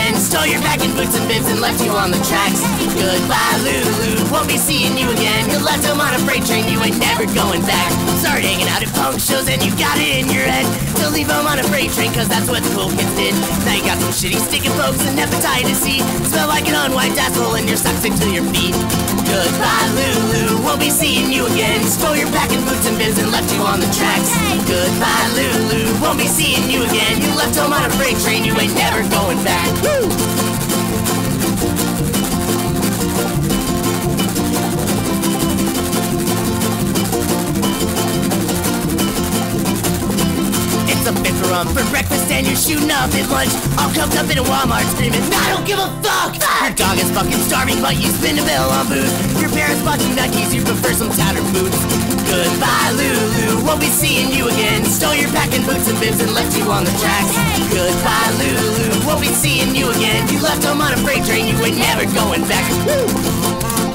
again. Stole your packing boots and bibs and left you on the tracks. Goodbye, Lulu won't be seeing you again. You left home on a freight train, you ain't never going back. Started hanging out at punk shows and you got it in your head to leave home on a freight train, cause that's what the cool kids did. Now you got some shitty stick and pokes and hepatitis C. Smell like an unwiped asshole and your socks stick to your feet. Goodbye, Lulu, won't be seeing you again. Stole your packing boots and bibs and left you on the tracks. Goodbye, Lulu, won't be seeing you again. You left home on a freight train, you ain't never going back. Woo! Fifth rum for breakfast and you're shooting up at lunch. All cupped up in a Walmart screaming, I don't give a fuck! Your dog is fucking starving, but you spend a bill on booze. Your parents bought you Nikes, you prefer some tattered boots. Goodbye, Lulu, won't be seeing you again. Stole your packing boots and bibs and left you on the tracks. Goodbye, Lulu, won't be seeing you again. You left home on a freight train, you ain't never going back. Woo!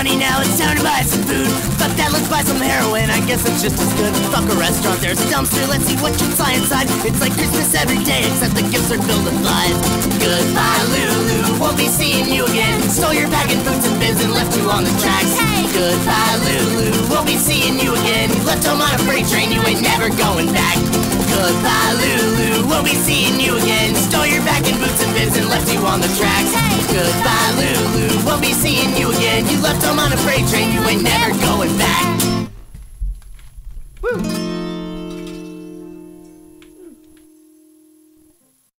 Money, now it's time to buy some food. Fuck that, let's buy some heroin, I guess it's just as good. Fuck a restaurant, there's a dumpster, let's see what can fly inside. It's like Christmas every day, except the gifts are filled with lies. Goodbye, Lulu, won't be seeing you again. Stole your packing boots and bibs and left you on the tracks. Goodbye, Lulu, won't be seeing you again. You left home on a freight train, you ain't never going back. Goodbye, Lulu, won't be seeing you again. Stole your boots and bibs and I'm on a freight train, you ain't never going back.